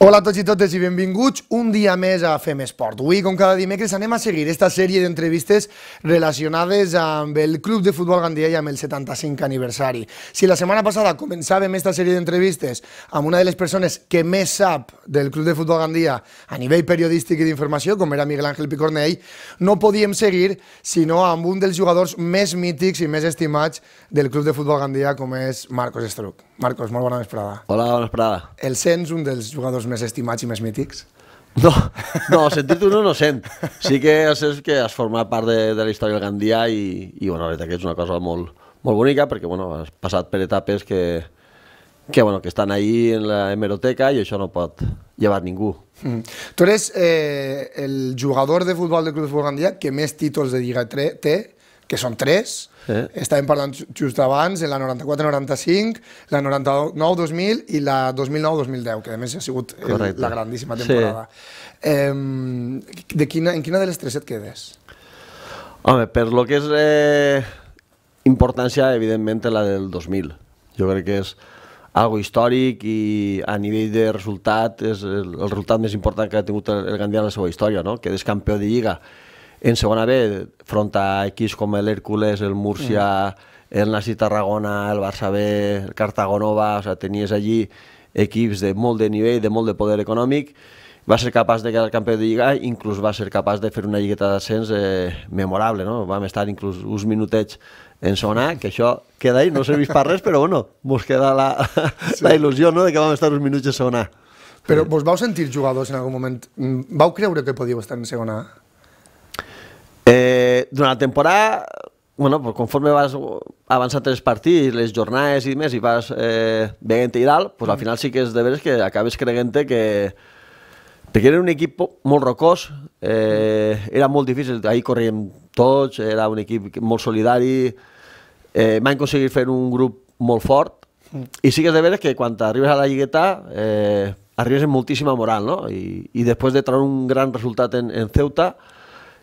Hola a tots i totes i benvinguts un dia més a Fem Esport. Avui, com cada dimecres, anem a seguir esta sèrie d'entrevistes relacionades amb el Club de Futbol Gandia i amb el 75 aniversari. Si la setmana passada començàvem esta sèrie d'entrevistes amb una de les persones que més sap del Club de Futbol Gandia a nivell periodístic i d'informació, com era Miguel Ángel Picornell, no podíem seguir sinó amb un dels jugadors més mítics i més estimats del Club de Futbol Gandia, com és Marcos Estruc. Marcos, molt bona vesprada. Hola, bona vesprada. El sents un dels jugadors més estimats i més mítics? No, no, sentit no no sent. Sí que és que has format part de, de la història del Gandia i, i bueno, la veritat que és una cosa molt, molt bonica perquè bueno, has passat per etapes que, que, bueno, que estan ahí en la hemeroteca i això no pot llevar ningú. Mm. Tu eres eh, el jugador de futbol del Club de Futbol Gandia que més títols de Lliga té, que són tres, Eh? Estàvem parlant just abans, en la 94-95, la 99-2000 i la 2009-2010, que a més ha sigut el, la grandíssima temporada. Sí. Eh, de quina, en quina de les tres et quedes? Home, per lo que és eh, importància, evidentment, la del 2000. Jo crec que és algo històric i a nivell de resultat és el, el resultat més important que ha tingut el, el Gandia en la seva història, no? que és campió de Lliga en segona B, front a equips com l'Hèrcules, el Múrcia, mm. el Nasi Tarragona, el Barça B, el Cartagonova, o sea, tenies allí equips de molt de nivell, de molt de poder econòmic, va ser capaç de quedar campió de Lliga, inclús va ser capaç de fer una lligueta d'ascens eh, memorable, no? Vam estar inclús uns minutets en zona, que això queda ahí, no serveix per res, però bueno, mos queda la, sí. la il·lusió no? de que vam estar uns minuts en segona. Però vos vau sentir jugadors en algun moment? Vau creure que podíeu estar en segona A? Eh, durant la temporada, bueno, pues conforme vas avançant els partits, les jornades i més, i vas eh, veient i dalt, pues al mm. final sí que és de veres que acabes creient que perquè era un equip molt rocós, eh, era molt difícil, ahir corríem tots, era un equip molt solidari, eh, van aconseguir fer un grup molt fort, mm. i sí que és de veres que quan arribes a la lligueta eh, arribes amb moltíssima moral, no? I, i després de treure un gran resultat en, en Ceuta,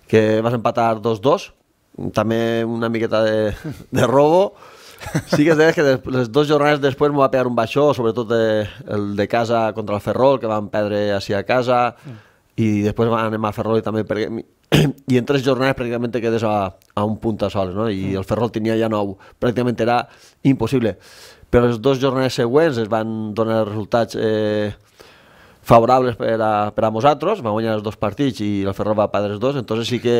que vas empatar 2-2, també una miqueta de, de robo. Sí que és que les dues jornades després m'ho va pegar un baixó, sobretot de, el de casa contra el Ferrol, que van perdre així a casa, i després van anar a Ferrol i també perquè... I en tres jornades pràcticament te quedes a, a un punt a sols, no? I el Ferrol tenia ja nou, pràcticament era impossible. Però les dues jornades següents es van donar resultats eh, favorables per a, per a nosaltres, va guanyar els dos partits i el Ferro va perdre els dos, entonces sí que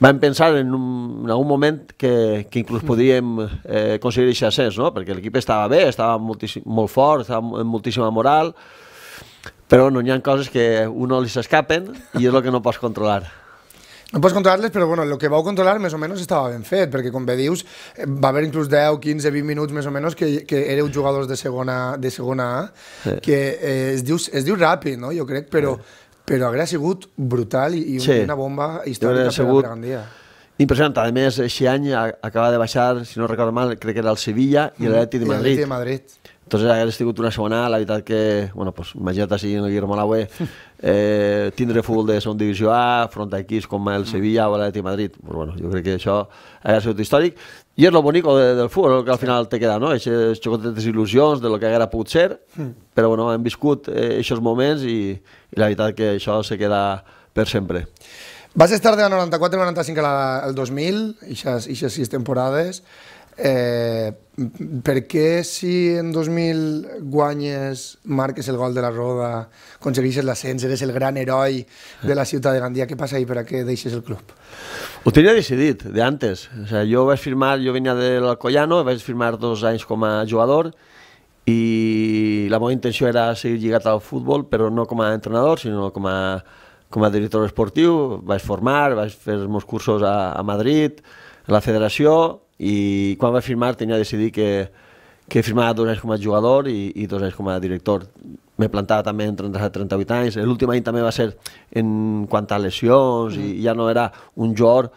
vam pensar en, un, en algun moment que, que inclús podíem eh, aconseguir aquest ascens, no? perquè l'equip estava bé, estava molt fort, estava amb moltíssima moral, però no hi ha coses que uno li s'escapen i és el que no pots controlar. No pots controlar-les, però bueno, el que vau controlar més o menys estava ben fet, perquè com bé dius, eh, va haver inclús 10, 15, 20 minuts més o menys que, que éreu jugadors de segona, de segona A, sí. que eh, es, diu, es diu ràpid, no? jo crec, però, sí. però hauria sigut brutal i, i sí. una bomba històrica per a Gandia. Impressionant. A més, aquest any acaba de baixar, si no recordo mal, crec que era el Sevilla i mm. l'Atleti de Madrid. de Madrid. Entonces hagués tingut una segona, la veritat que, bueno, pues, imagina't així en el Guillermo Laue, eh, tindre futbol de segona divisió A, front a equips com el Sevilla o l'Atleti Madrid, pues, bueno, jo crec que això ha sigut històric. I és lo bonic de, del futbol, que al final te queda, no? Aquestes xocotetes il·lusions de lo que haguera pogut ser, mm. però bueno, hem viscut aquests eh, moments i, i la veritat que això se queda per sempre. Vas estar de la 94 al 95 al 2000, aquestes sis temporades. Eh, per què si en 2000 guanyes, marques el gol de la Roda, aconsegueixes l'ascens, eres el gran heroi de la ciutat de Gandia, què passa ahí per a què deixes el club? Ho tenia decidit, de antes. O sea, jo vaig firmar, jo venia de l'Alcoyano, vaig firmar dos anys com a jugador i la meva intenció era seguir lligat al futbol, però no com a entrenador, sinó com a, com a director esportiu. Vaig formar, vaig fer els meus cursos a, a Madrid, a la federació, i quan va firmar tenia decidit que, que firmava dos anys com a jugador i, i dos anys com a director. Me plantava també en 37-38 anys. L'últim any també va ser en quant a lesions mm. i ja no era un jugador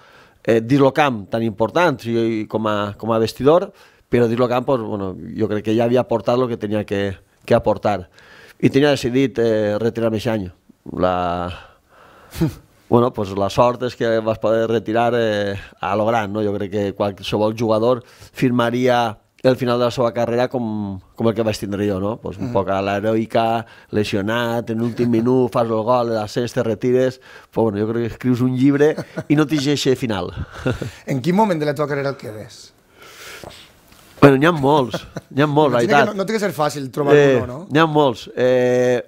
eh, dins el camp tan important sí, com, a, com a vestidor, però dins el camp pues, bueno, jo crec que ja havia aportat el que tenia que, que aportar. I tenia decidit eh, retirar-me aquest any. La... bueno, pues la sort és que vas poder retirar eh, a lo gran, no? Jo crec que qualsevol jugador firmaria el final de la seva carrera com, com el que vaig tindre jo, no? Pues un mm. poc a l'heroica, lesionat, en últim minut, fas el gol, l'ascens, te retires... Pues, bueno, jo crec que escrius un llibre i no t'hi final. en quin moment de la teva carrera et quedes? Bueno, n'hi ha molts, n'hi ha molts, la veritat. No, no té que ser fàcil trobar eh, no? N'hi ha molts. Eh,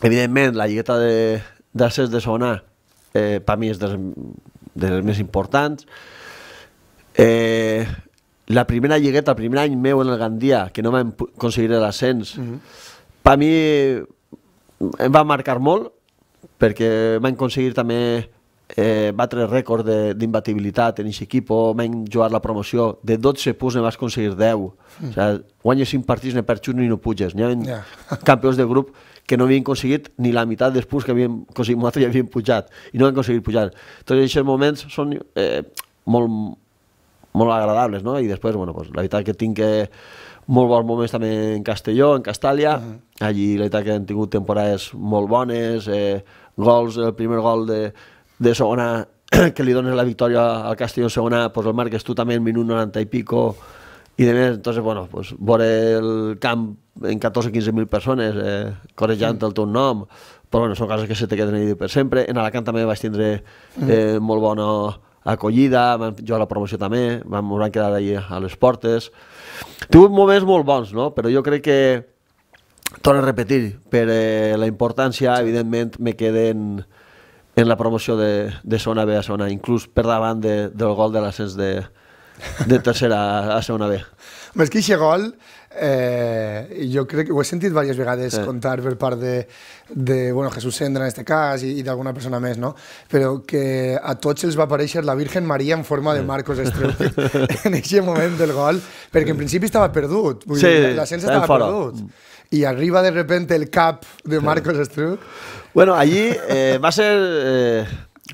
evidentment, la lligueta d'accés de, de zona eh, per mi és de, de les més importants. Eh, la primera lligueta, el primer any meu en el Gandia, que no vam aconseguir l'ascens, mm -hmm. per mi em va marcar molt, perquè vam aconseguir també eh, batre rècord d'imbatibilitat en aquest equip, vam jugar la promoció, de 12 punts ne vas aconseguir 10. Mm. O sigui, guanyes 5 partits, ne perds un i no puges. N'hi ha yeah. campions de grup que no havien aconseguit ni la meitat dels punts que havíem aconseguit nosaltres i havien pujat, i no han aconseguit pujar. Tots aquests moments són eh, molt, molt agradables, no? I després, bueno, pues, la veritat que tinc que molt bons moments també en Castelló, en Castàlia, uh -huh. allí la veritat que han tingut temporades molt bones, eh, gols, el primer gol de, de segona que li dones la victòria al Castelló en segona, pues el marques tu també en minut 90 i pico, i de més, entonces, bueno, pues, veure el camp en 14-15 mil persones eh, corejant el teu nom, però bueno, són coses que se te queden ahí per sempre. En Alacant també vaig tindre eh, molt bona acollida, vam jugar a la promoció també, vam, vam quedar allà a les portes. Tingut moments molt bons, no? però jo crec que, torno a repetir, per eh, la importància, evidentment, me queden en la promoció de, de zona B a zona, inclús per davant de, del gol de l'ascens de, de tercera a segona B. Més que aquest gol, eh, jo crec que ho he sentit diverses vegades sí. contar per part de, de bueno, Jesús Sendra en aquest cas i, i d'alguna persona més, no? però que a tots els va aparèixer la Virgen Maria en forma de Marcos Estruc en aquest moment del gol, perquè en principi estava perdut, vull sí, dir, l'ascens estava fora. perdut. I arriba de repente el cap de Marcos Estruc. Bueno, allí eh, va ser eh,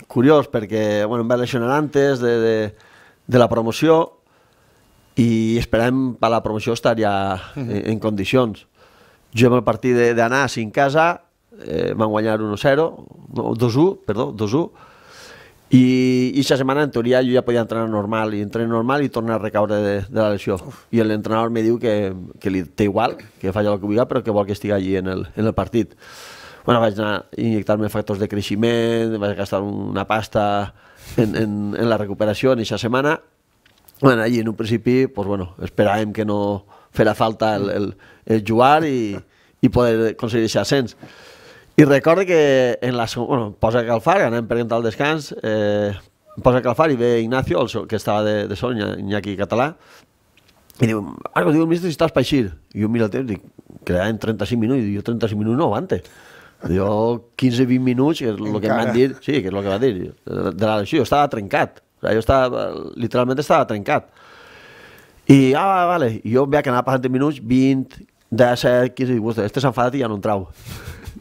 curiós perquè bueno, em va lesionar antes de, de, de la promoció i esperem per la promoció estar ja en, en condicions. Juguem el partit d'anar a 5 casa, eh, van guanyar 1-0, no, 2-1, perdó, 2-1, i aquesta setmana, en teoria, jo ja podia entrenar normal, i entrenar normal i tornar a recaure de, de la lesió. Uf. I l'entrenador me diu que, que li té igual, que faci el que vulgui, però que vol que estigui allí en el, en el partit. Bueno, vaig anar a injectar-me factors de creixement, vaig gastar una pasta en, en, en la recuperació en aquesta setmana, bueno, allí en un principi, pues bueno, esperàvem que no farà falta el, el, el jugar i, i poder aconseguir aquest ascens. I recordo que en la bueno, posa calfar, anem per entrar al descans, eh, posa calfar i ve Ignacio, el, que estava de, de sol, Iñaki Català, i diu, Marco, diu el ministre si estàs per eixir. I jo miro el temps i dic, quedaven 35 minuts, i jo 35 minuts no aguante. Jo 15-20 minuts, que és el que em van dir, sí, que és el que va dir, de, la lesió, jo estava trencat. O sigui, jo estava, literalment estava trencat. I, ah, vale, i jo veia que anava passant minuts, 20, 17, 15, i dic, este s'ha enfadat i ja no en trau.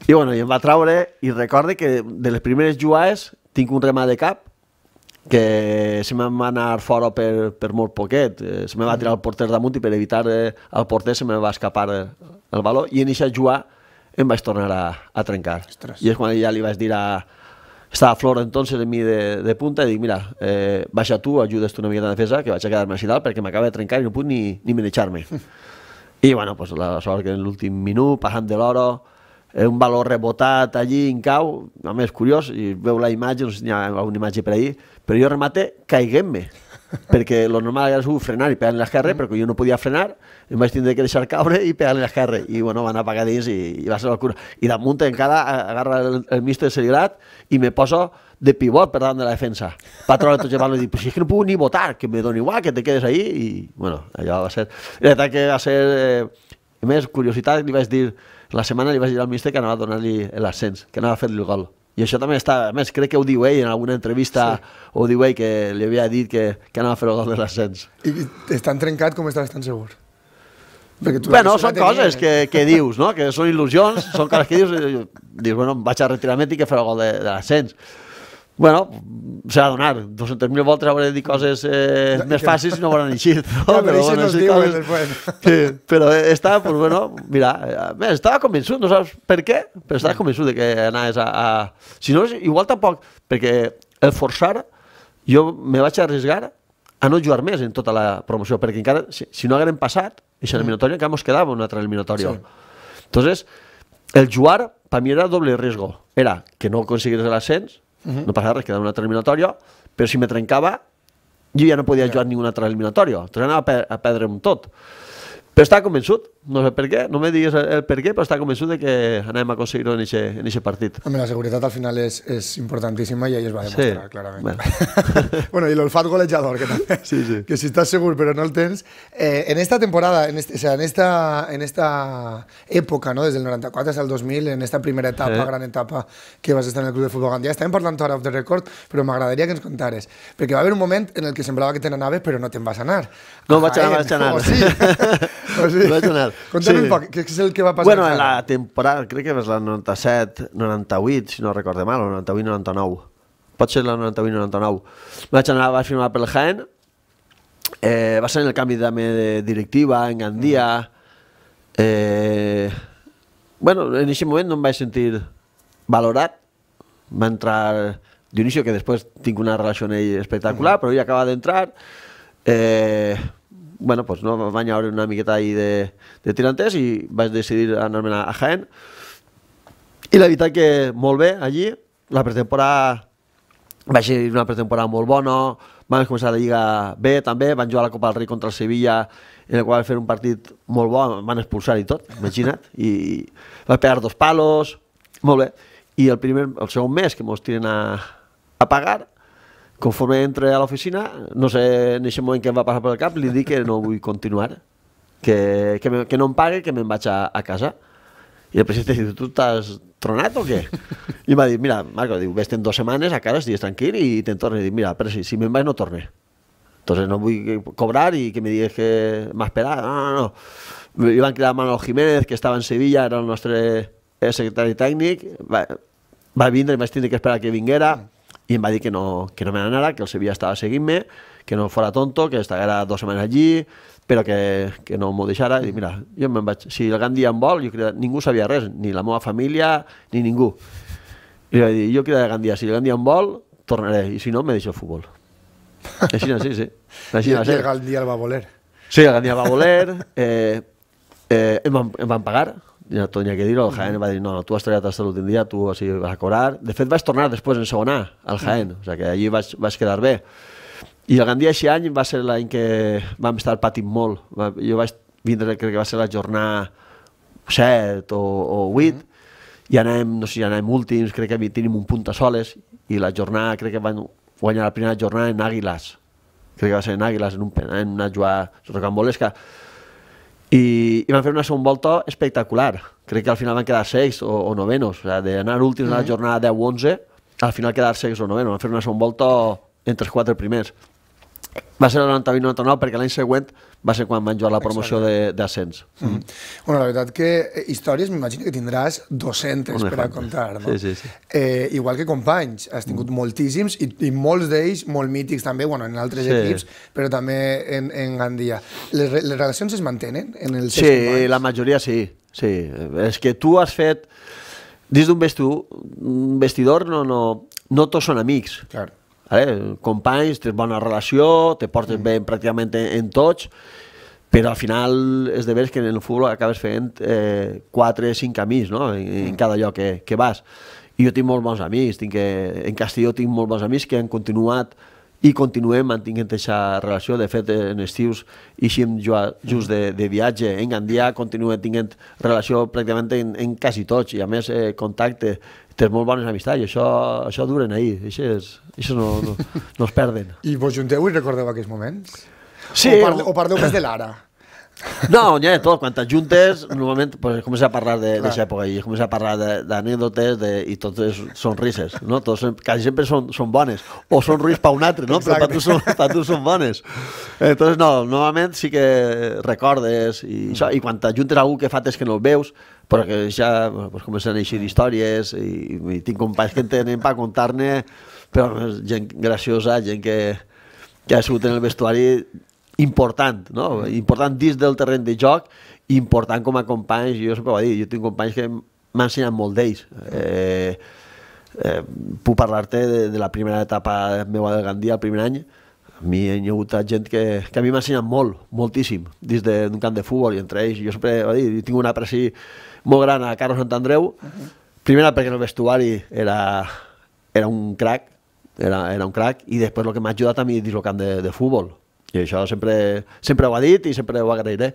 I bueno, i em va traure, i recorde que de les primeres jugades tinc un remat de cap, que se me'n va anar fora per, per molt poquet, eh, se me va tirar el porter damunt i per evitar eh, el porter se me va escapar eh, el valor i en aquest jugar em vaig tornar a, a trencar. Ostres. I és quan ja li vaig dir a, estava Flor entonces en mi de, de punta i dic, mira, eh, baixa tu, ajudes tu una mica de defensa, que vaig a quedar-me així dalt perquè m'acaba de trencar i no puc ni, ni manejar-me. I bueno, pues, la sort que en l'últim minut, passant de l'oro, eh, un valor rebotat allí en cau, a més curiós, i veu la imatge, no sé si hi ha alguna imatge per ahir, però jo remate caiguent-me perquè lo normal era frenar i pegar en l'esquerra, però jo no podia frenar, em vaig tindre que deixar caure i pegar en l'esquerra, i bueno, va anar a pagar dins i, i va ser la cura. I damunt encara agarra el, el mister de Serigrat i me poso de pivot per davant de la defensa. Per treure tot el i dic, pues si és que no puc ni votar, que me doni igual, que te quedes ahí, i bueno, allò va ser... La veritat que va ser... Eh, a més, curiositat, li vaig dir, la setmana li vaig dir al mister que anava a donar-li l'ascens, que anava a fer-li el gol. I això també està, a més, crec que ho diu ell en alguna entrevista, sí. ho diu ell que li havia dit que, que anava a fer el gol de l'ascens. I estan trencat com estàs tan segur? Perquè tu bueno, són coses que, que dius, no? que són il·lusions, són coses que dius, dius, bueno, vaig a retirar-me i que fer el gol de, de l'ascens. Bueno, s'ha de donar. 200.000 voltes hauré de dir coses eh, no, més fàcils i no volen eixir. No? Ja, però, bueno, no coses... sí, però estava, pues, bueno, mira, bé, estava convençut, no saps per què, però estava convençut de que anaves a... a... Si no, igual tampoc, perquè el forçar, jo me vaig arriesgar a no jugar més en tota la promoció, perquè encara, si, si no haguem passat, aquesta eliminatòria, encara ens quedava una altra eliminatòria. Sí. Entonces, el jugar, per mi era doble riesgo. Era que no aconseguís l'ascens, uh -huh. no passava res, quedava una altra eliminatòria, però si me trencava, jo ja no podia jugar ninguna altra eliminatòria. Entonces anava a, per a perdre'm tot. Però estava convençut, no sé per què, no me digues el, per què, però estava convençut de que anem a aconseguir-ho en aquest partit. Home, la seguretat al final és, és importantíssima i ahí es va demostrar, Sí, clarament. bueno. bueno, i l'olfat golejador, que també. Sí, sí. Que si estás segur però no el tens. Eh, en esta temporada, en, este, o sea, en, esta, en esta època, ¿no? des del 94 hasta el 2000, en esta primera etapa, Sí. gran etapa que vas estar en el Club de Futbol Gandia, estàvem parlant ara off the record, però m'agradaria que ens contares, perquè va haver un moment en el que semblava que te n'anaves, però no te'n vas anar. No, A vaig anar, vaig anar. O sí? o sí? Vaig anar. Conta'm Sí. un poc, què és el que va passar? Bueno, en la temporada, crec que és la 97-98, si no recorde mal, o 98-99. Pot ser la 98-99. Vaig anar, vaig firmar pel Jaén, eh, va ser en el canvi també de directiva, en Gandia... Eh, bueno, en aquest moment no em vaig sentir valorat. Va entrar Dionisio, que després tinc una relació amb ell espectacular, però ell acaba d'entrar. Eh, bueno, pues no, vaig veure una miqueta ahí de, de tirantès i vaig decidir anar-me'n a Jaén. I la veritat que molt bé allí, la pretemporada va ser una pretemporada molt bona, vam començar la Lliga B també, van jugar a la Copa del Rei contra el Sevilla, en el qual van fer un partit molt bo, van expulsar i tot, imagina't, i va pegar dos palos, molt bé. I el, primer, el segon mes que mos tiren a, a pagar, conforme entre a l'oficina, no sé en aquest moment què em va passar per el cap, li dic que no vull continuar, que, que, me, que no em pague, que me'n vaig a, a casa. I el president diu, tu t'has tronat o què? I em va dir, mira, Marco, diu, vés en dues setmanes a casa, estigues tranquil i te'n tornes. I dic, mira, però si, si me'n vaig no torne. Entonces no vull que- cobrar i que me digues que m'ha esperat. No, no, no. I van cridar a Manolo Jiménez, que estava en Sevilla, era el nostre eh, secretari tècnic, va, va vindre i vaig tindre que esperar que vinguera i em va dir que no, que no me n'anara, que el Sevilla estava seguint-me, que no fora tonto, que estiguera dues setmanes allí, però que, que no m'ho deixara. I mira, jo me'n vaig... Si el gran dia em vol, jo crida, ningú sabia res, ni la meva família, ni ningú. I li vaig dir, jo cridaré el gran dia, si el gran dia em vol, tornaré, i si no, me deixo el futbol. Així, no, sí, sí. Així I, i ser. el Galdia el va voler. Sí, el Gandia va voler, eh, eh, em, van, em van pagar, ja ha que dir-ho, el Jaén va dir, no, tu has treballat hasta l'últim dia, tu així vas a cobrar. De fet, vaig tornar després en segon A, al Jaén, o sigui que allí vaig, vaig quedar bé. I el Gandia aquest any va ser l'any que vam estar patint molt. Jo vaig vindre, crec que va ser la jornada 7 o, o 8, i anem, no sé anem últims, crec que tenim un punt a soles, i la jornada, crec que van guanyar la primera jornada en Àguilas, crec que va ser en Àguilas, en, un, en una jugada rocambolesca, i, i van fer una segona volta espectacular. Crec que al final van quedar 6 o, o novenos, o sigui, d'anar últims a la jornada 10 o 11, al final quedar 6 o novenos, van fer una segona volta entre els quatre primers. Va ser el 98-99 perquè l'any següent va ser quan van jugar la promoció de- d'ascens. Mm. Bueno, la veritat que eh, històries m'imagino que tindràs 200 Una per a contar, no? Sí, sí, sí. Eh, igual que companys, has tingut moltíssims i, i molts d'ells molt mítics també, bueno, en altres Sí. equips, però també en, en Gandia. Les, les relacions es mantenen en els Sí, companys? la majoria sí. sí. És que tu has fet... Dins d'un vestidor, un vestidor no, no, no tots són amics. Clar. Vale? Companys, tens bona relació, te portes mm. bé pràcticament en, en tots, però al final és de veres que en el futbol acabes fent eh, 4 5 amics no? en, en cada lloc que, que vas. I jo tinc molts bons amics, tinc que, en Castelló tinc molts bons amics que han continuat i continuem mantenint aquesta relació. De fet, en estius eixim ju- just de, de viatge. En Gandia continuem tinguent relació pràcticament en, en quasi tots i a més eh, contacte. Tens molt bones amistats i això, això duren ahir. Això, és, això no, no, no es perden. I vos junteu i recordeu aquells moments? Sí, o, parle, o parleu més de l'ara? No, n'hi ha de tot. Quan t'ajuntes, normalment pues, comença a parlar d'aquesta època i comença a parlar de- d'anècdotes de, i totes són rises, no? Tots, quasi sempre són, són bones. O són ruïs per un altre, no? Però per tu, són, per tu són bones. Entonces, no, normalment sí que recordes i, això, i quan t'ajuntes a algú que fa temps que no el veus, però que ja pues, comencen a eixir històries i, i tinc companys que en tenen per contar-ne, però és gent graciosa, gent que, que ha sigut en el vestuari important, no? important dins del terreny de joc important com a companys, jo sempre ho dit, jo tinc companys que m'han ensenyat molt d'ells. Eh, eh, puc parlar-te de, de la primera etapa meva del Gandia, el primer any, a mi hi ha hagut gent que, que a mi m'ha ensenyat molt, moltíssim, dins d'un camp de futbol, i entre ells jo sempre va dir, tinc una apreci molt gran a Carlos Sant Andreu, uh -huh. primera perquè el vestuari era, era un crack, era, era un crack, i després el que m'ha ajudat a mi dins el camp de, de futbol, i això sempre, sempre ho ha dit i sempre ho agrairé.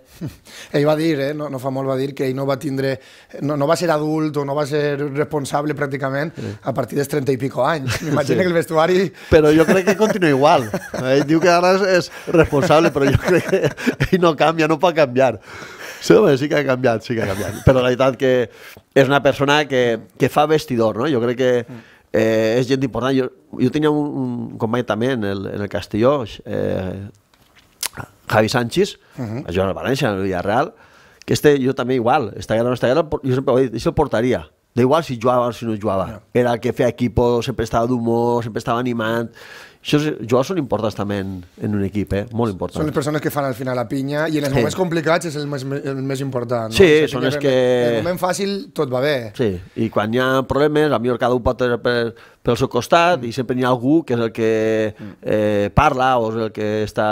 Ell va dir, eh, no, no fa molt va dir que ell no va tindre, no, no va ser adult o no va ser responsable pràcticament sí. a partir dels 30 i pico anys. M'imagino sí. que el vestuari... Però jo crec que continua igual. Ell diu que ara és, és responsable, però jo crec que ell no canvia, no pot canviar. Sí, home, sí que ha canviat, sí que ha canviat. Però la veritat que és una persona que, que fa vestidor, no? Jo crec que eh, és gent important. Jo, jo tenia un, un company també en el, en el Castelló, eh, Javi Sánchez, uh -huh. a al València, al Villarreal, que este, jo també igual, esta guerra no esta guerra, jo sempre ho he dit, això el portaria. Da igual si jugava o si no jugava. Yeah. Era el que feia equipo, sempre estava d'humor, sempre estava animant. Això, jugadors són importants també en, en un equip, eh? molt importants. Són les persones que fan al final la pinya i en els sí. moments complicats és el més, el més important. No? Sí, o sigui, són els que... En el moment fàcil tot va bé. Sí, i quan hi ha problemes, a millor cada un pot per, per, pel seu costat mm. i sempre hi ha algú que és el que mm. eh, parla o és el que està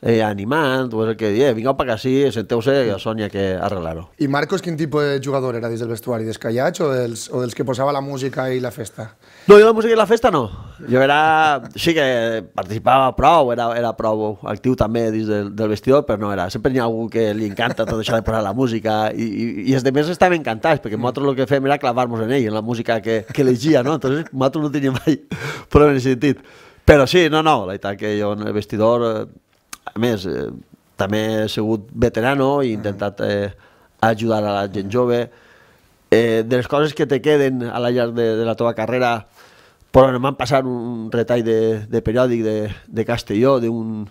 eh, animant, o és el que diu, eh, vingueu per sí, senteu-se, que ha que arreglar-ho. I Marcos quin tipus de jugador era des del vestuari, dels callats o dels, o dels que posava la música i la festa? No, jo la música i la festa no. Jo era... Sí que participava prou, era, era prou actiu també dins del, del vestidor, però no era... Sempre hi ha algú que li encanta tot això de posar la música i, i, i els demés estaven encantats, perquè nosaltres el que fem era clavar-nos en ell, en la música que, que elegia, no? Entonces nosaltres no teníem mai problema en aquest sentit. Però sí, no, no, la veritat que jo en el vestidor eh, a més, eh, també he sigut veterano i he intentat eh, ajudar a la gent jove. Eh, de les coses que te queden a la llarg de, de la teva carrera, però m'han passat un retall de, de periòdic de, de Castelló, d'un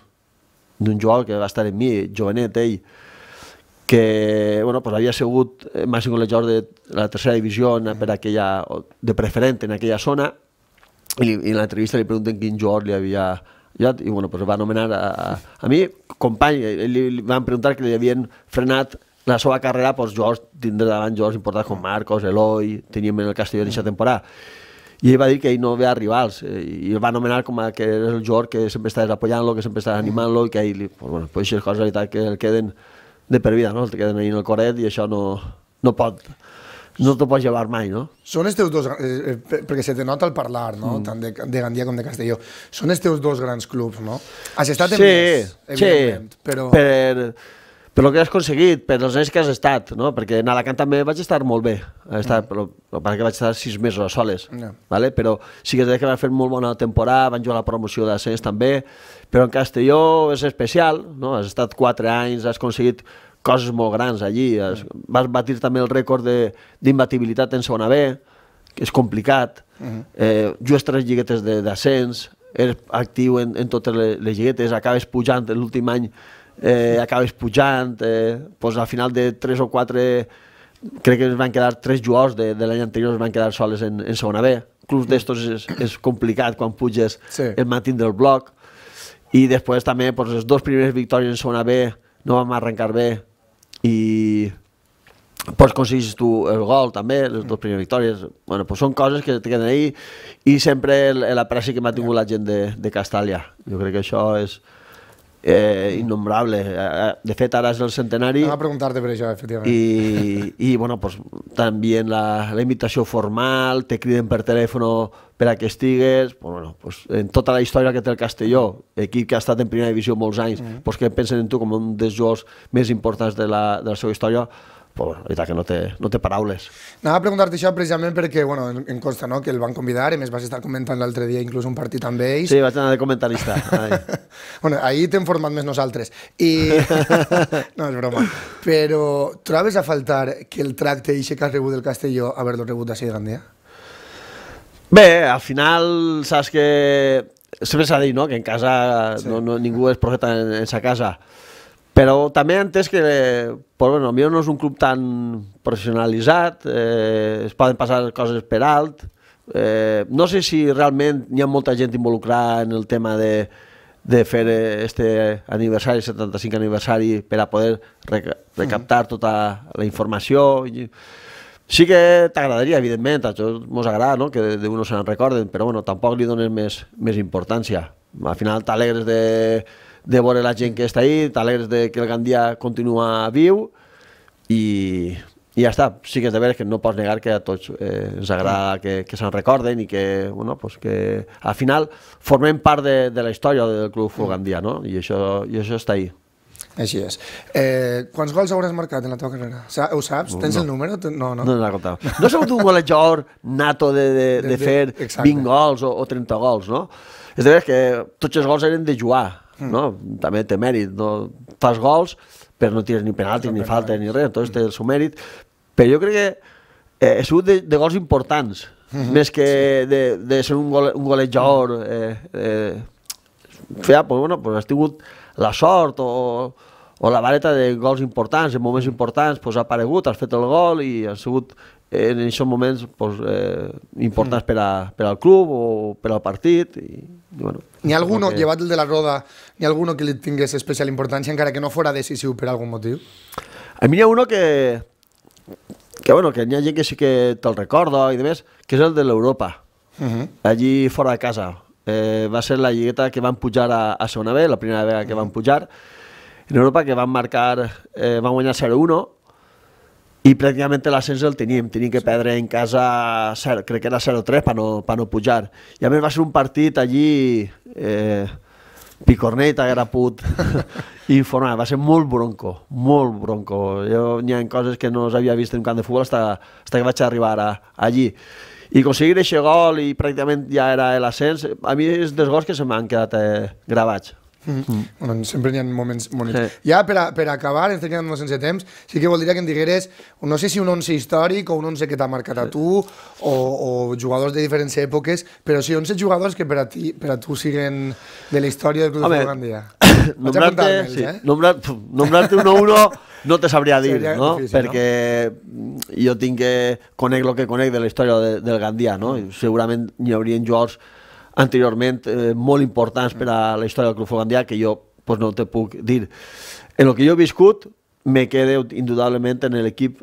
d'un jugador que va estar en mi, jovenet ell, que bueno, pues havia sigut eh, màxim golejador de la tercera divisió per aquella, de preferent en aquella zona i, i en l'entrevista li pregunten quin jugador li havia ja, i bueno, pues va anomenar a, a, a mi company, li, li van preguntar que li havien frenat la seva carrera pues, jugadors, tindre davant jugadors importants com Marcos, Eloi, teníem en el Castelló en aquesta temporada. I ell va dir que ell no ve a rivals eh, i el va anomenar com a que és el jugador que sempre està apoyant-lo, que sempre està animant-lo i que ell, pues, bueno, pues, aquestes coses, la veritat, que el queden de per vida, no? El queden ahí en el coret i això no, no pot no t'ho pots llevar mai, no? Són els teus dos, eh, eh perquè se te nota al parlar, no? Mm. tant de, de Gandia com de Castelló, són els teus dos grans clubs, no? Has estat en sí, més, evidentment, sí, però... Per, per el que has aconseguit, per els anys que has estat, no? perquè en Alacant també vaig estar molt bé, estar, mm. però, però perquè vaig estar sis mesos a soles, yeah. vale? però sí que que va fer molt bona temporada, van jugar la promoció d'ascens també, però en Castelló és especial, no? has estat quatre anys, has aconseguit coses molt grans allí. Es, vas batir també el rècord d'imbatibilitat en segona B, que és complicat. Uh -huh. eh, jugues tres lliguetes d'ascens, eres actiu en, en totes les, les lliguetes, acabes pujant l'últim any, eh, acabes pujant, eh, pues al final de tres o quatre, crec que es van quedar tres jugadors de, de l'any anterior es van quedar soles en, en segona B. Clubs d'estos és, és complicat quan puges sí. el matin del bloc. I després també pues, les dues primeres victòries en segona B no vam arrencar bé i pots aconseguir tu el gol també, les dues primeres victòries. Bueno, pues són coses que te queden ahí i sempre l'apreci que m'ha tingut la gent de, de Castàlia. Jo crec que això és eh, innombrable. Eh, de fet, ara és el centenari. Anem a preguntar-te per això, efectivament. I, i bueno, pues, també la, la invitació formal, te criden per telèfon per a que estigues, pues, bueno, pues, en tota la història que té el Castelló, equip que ha estat en primera divisió molts anys, mm. pues, que pensen en tu com un dels jugadors més importants de la, de la seva història, pues, la veritat que no té, no té paraules. Anava a preguntar-te això precisament perquè, bueno, en, en consta, no?, que el van convidar, i més vas estar comentant l'altre dia inclús un partit amb ells. Sí, vaig anar de comentarista. bueno, ahir t'hem format més nosaltres. I... no, és broma. Però trobes a faltar que el tracte i que has rebut del Castelló haver-lo rebut d'ací de Gandia? Bé, al final saps que sempre s'ha dit no? que en casa sí. no, no, ningú és profeta en, en sa casa però també he entès que pues, bueno, millor no és un club tan professionalitzat eh, es poden passar coses per alt eh, no sé si realment hi ha molta gent involucrada en el tema de, de fer este aniversari, 75 aniversari per a poder recaptar tota la informació Sí que t'agradaria, evidentment, a tots ens agrada no? que d'uno se n'en recorden, però bueno, tampoc li dones més, més importància. al final t'alegres de, de veure la gent que està ahí, t'alegres de que el Gandia continua viu i, i ja està. Sí que és de veres que no pots negar que a tots eh, ens agrada que, que se'n recorden i que, bueno, pues que al final formem part de, de la història del Club Gandia, no? I això, i això està ahí. Així és. Eh, quants gols hauràs marcat en la teva carrera? Ho saps? Tens no. el número? No, no. No, no comptat. No has un golejador nato de, de, de, de fer exacte. 20 gols o, o 30 gols, no? És de veres que tots els gols eren de jugar, mm. no? També té mèrit, no? Fas gols, però no tires ni penalti, no, ni falta, ni res, entonces té el seu mèrit. Però jo crec que eh, he sigut de, de gols importants, mm -hmm. més que de, de ser un, gole, un golejador. Eh, eh, feia, pues, bueno, pues has tingut la sort o, o la vareta de gols importants, en moments importants pues, ha aparegut, has fet el gol i ha sigut en aquests moments pues, eh, importants mm. per, a, per al club o per al partit. I, i bueno, n'hi ha alguno, que... llevat el de la roda, n'hi ha alguno que li tingués especial importància encara que no fora decisiu per algun motiu? A mi n'hi ha uno que, que, bueno, que n'hi ha gent que sí que te'l recorda i demés, que és el de l'Europa, uh. -huh. allí fora de casa. Eh, va ser la lligueta que van pujar a, a segona B, la primera vegada que van pujar, en Europa que van marcar, eh, van guanyar 0-1 i pràcticament l'ascens el teníem, teníem que perdre en casa, 0, crec que era 0-3 per no, per no pujar. I a més va ser un partit allí, eh, picornet, agaraput, informar, va ser molt bronco, molt bronco. Jo n'hi ha coses que no havia vist en un camp de futbol fins, fins que vaig arribar a, allí. I aconseguir aquest gol i pràcticament ja era l'ascens, a mi és dels gols que se m'han quedat eh, gravats. Mm. Mm. Bueno, sempre hi ha moments bonics. Sí. Ja per, a, per acabar, ens quedant sense temps, sí que voldria que em digueres, no sé si un 11 històric o un 11 que t'ha marcat a tu, o, o jugadors de diferents èpoques, però sí 11 jugadors que per a, ti, per a tu siguen de la història del Club Home, de Gandia. Nombrar-te sí, eh? nombrar, nombrar uno a uno no te sabria dir, Seria no? Difícil, Perquè no? jo tinc que conec el que conec de la història de, del Gandia, no? I segurament hi haurien jugadors anteriorment eh, molt importants per a la història del Club Fogandià que jo pues, no te puc dir. En el que jo he viscut, me quedo indudablement en l'equip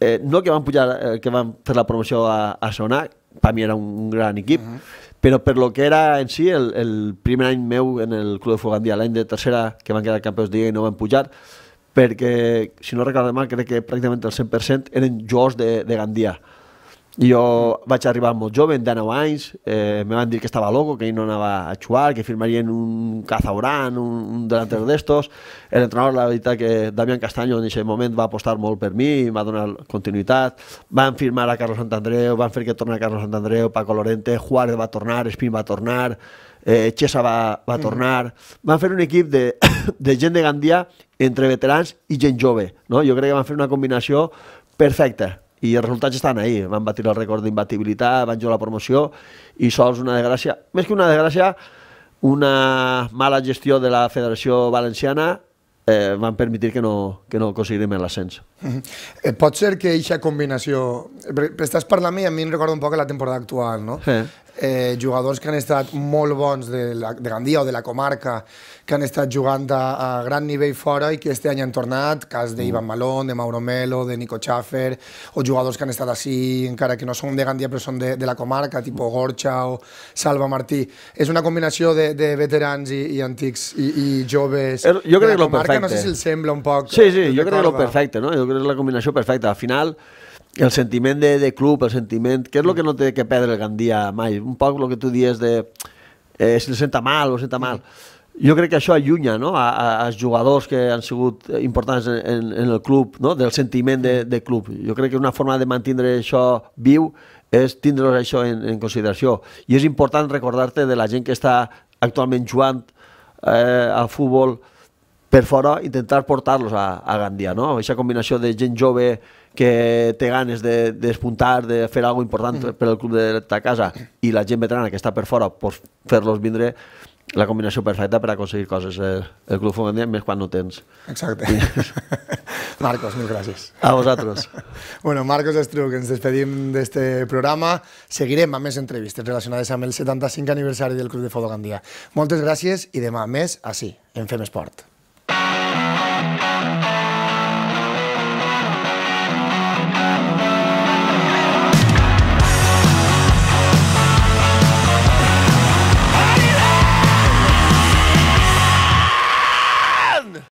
eh, no que van pujar, eh, que van fer la promoció a, a Sona, per mi era un gran equip, uh -huh. però per lo que era en si el, el primer any meu en el Club de Fogandia, l'any de tercera, que van quedar campions de i no van pujar, perquè, si no recordo mal, crec que pràcticament el 100% eren jugadors de, de Gandia. Jo vaig arribar molt jove, de 9 anys, eh, me van dir que estava loco, que ell no anava a jugar, que firmarien un Cazauran, un, un delantero d'estos. L'entrenador, la veritat que Damián Castaño en aquest moment va apostar molt per mi, va donar continuïtat. Van firmar a Carlos Santandreu, van fer que torni a Carlos Santandreu, Paco Lorente, Juárez va tornar, Espín va tornar, eh, Xesa va, va mm. tornar. Van fer un equip de, de gent de Gandia entre veterans i gent jove. No? Jo crec que van fer una combinació perfecta i els resultats estan ahí. Van batir el rècord d'imbatibilitat, van jugar la promoció i sols una desgràcia, més que una desgràcia, una mala gestió de la Federació Valenciana eh, van permetir que no, que no aconseguirem l'ascens. Eh, pot ser que aquesta combinació... Estàs parlant i a mi em recorda un poc la temporada actual, no? Sí. Eh, jugadors que han estat molt bons de, la, de Gandia o de la comarca, que han estat jugant a, a gran nivell fora i que este any han tornat, cas d'Ivan mm. Malón, de Mauro Melo, de Nico Schaffer, o jugadors que han estat així, encara que no són de Gandia però són de, de la comarca, tipus Gorcha o Salva Martí. És una combinació de, de veterans i, i antics i, i joves jo crec de la comarca, perfecte. no sé si els sembla un poc... Sí, sí, jo crec que és perfecte, no? jo crec que és la combinació perfecta. Al final, el sentiment de, de club, el sentiment... Què és el que no té que perdre el Gandia mai? Un poc el que tu dies de... Eh, si el senta mal o senta mal. Jo crec que això allunya no? a, a, als jugadors que han sigut importants en, en el club, no? del sentiment de, de club. Jo crec que una forma de mantenir això viu és tindre això en, en consideració. I és important recordar-te de la gent que està actualment jugant eh, al futbol per fora, intentar portar-los a, a Gandia, no? Aquesta combinació de gent jove que té ganes de despuntar, de, de fer alguna important mm. per al club de ta casa i la gent veterana que està per fora, pues, fer-los vindre la combinació perfecta per aconseguir coses el, el Club Fomendia, més quan no tens. Exacte. Marcos, mil gràcies. A vosaltres. bueno, Marcos Estruc, ens despedim d'este programa. Seguirem amb més entrevistes relacionades amb el 75 aniversari del Club de Fotogandia. Moltes gràcies i demà més, així, en Fem Esport.